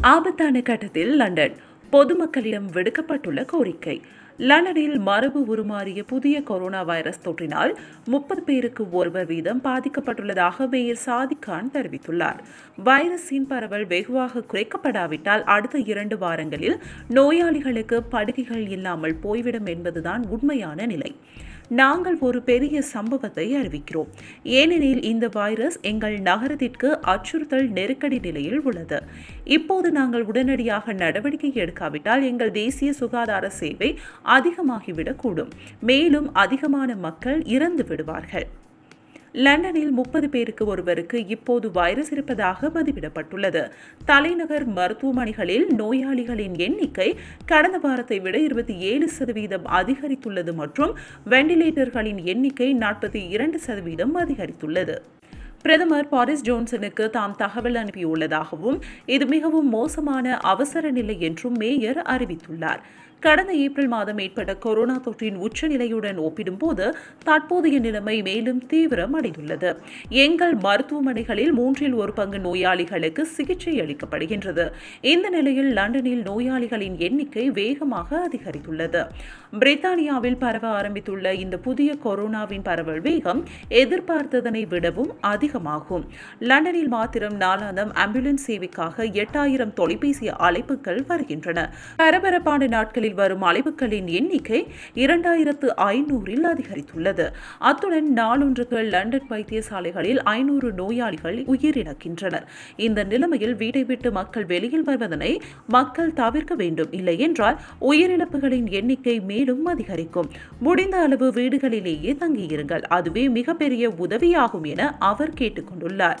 ஆபத்தான கட்டத்தில் லண்டன். பொதுமக்களிடம் விடுக்கப்பட்டுள்ள கோரிக்கை. லண்டனில் மரபு உருமாறிய புதிய கொரோனா வைரஸ் தொற்றினால் முப்பது பேருக்கு ஒருவர் வீதம் பாதிக்கப்பட்டுள்ளதாக மேயர் சாதிக் கான் தெரிவித்துள்ளார். வைரஸின் பரவல் வெகுவாக குறைக்கப்படாவிட்டால் அடுத்த இரண்டு வாரங்களில் நோயாளிகளுக்கு படுகைகள் இல்லாமல் போய்விடும் என்பதுதான் உண்மையான நிலை. நாங்கள் ஒரு பெரிய சம்பவத்தை அறிவிக்கிறோம். ஏனெனில் இந்த வைரஸ் எங்கள் நகரத்திற்கு அச்சுறுத்தல் நெருக்கடி நிலையில் உள்ளது. இப்போது நாங்கள் உடனடியாக நடவடிக்கை எடுக்காவிட்டால் எங்கள் தேசிய சுகாதார சேவை அதிகமாகிவிடக்கூடும். மேலும் அதிகமான மக்கள் இறந்து விடுவார்கள் லண்டனில் முப்பது பேருக்கு ஒருவருக்கு இப்போது வைரஸ் இருப்பதாக மதிப்பிடப்பட்டுள்ளது தலைநகர் மருத்துவமனைகளில் நோயாளிகளின் எண்ணிக்கை கடந்த வாரத்தை விட இருபத்தி ஏழு சதவீதம் அதிகரித்துள்ளது மற்றும் வெண்டிலேட்டர்களின் எண்ணிக்கை நாற்பத்தி இரண்டு சதவீதம் அதிகரித்துள்ளது. பிரதமர் பாரிஸ் ஜோன்சனுக்கு தாம் தகவல் அனுப்பியுள்ளதாகவும் இது மிகவும் மோசமான அவசர நிலை என்றும் மேயர் அறிவித்துள்ளார். கடந்த ஏப்ரல் மாதம் ஏற்பட்ட கொரோனா தொற்றின் உச்சநிலையுடன் ஒப்பிடும்போது தற்போதைய நிலைமை மேலும் தீவிரம் அடைந்துள்ளது எங்கள் மருத்துவமனைகளில் மூன்றில் ஒரு பங்கு நோயாளிகளுக்கு சிகிச்சை அளிக்கப்படுகின்றது. இந்த நிலையில் லண்டனில் நோயாளிகளின் எண்ணிக்கை வேகமாக அதிகரித்துள்ளது. பிரித்தானியாவில் பரவ ஆரம்பித்துள்ள இந்த புதிய கொரோனாவின் பரவல் வேகம் எதிர்பார்த்ததனை விடவும் அதிக அதிகமாகும். லண்டனில் மாத்திரம் நாளாந்தம் ஆம்புலன்ஸ் சேவைக்காக எட்டாயிரம் தொலைபேசி அழைப்புகள் வருகின்றன. பரபரப்பான நாட்களில் வரும் அழைப்புகளின் எண்ணிக்கை இரண்டாயிரத்து ஐநூறில் அதிகரித்துள்ளது. அத்துடன் நாளொன்றுக்கு லண்டன் வைத்தியசாலைகளில் ஐநூறு நோயாளிகள் உயிரிழக்கின்றனர். இந்த நிலைமையில் வீட்டை விட்டு மக்கள் வெளியில் வருவதனை மக்கள் தவிர்க்க வேண்டும். இல்லை என்றால் உயிரிழப்புகளின் எண்ணிக்கை மேலும் அதிகரிக்கும். முடிந்த அளவு வீடுகளிலேயே தங்கியிருங்கள். அதுவே மிகப்பெரிய உதவியாகும் என அவர் கேட்டுக்கொண்டுள்ளார்.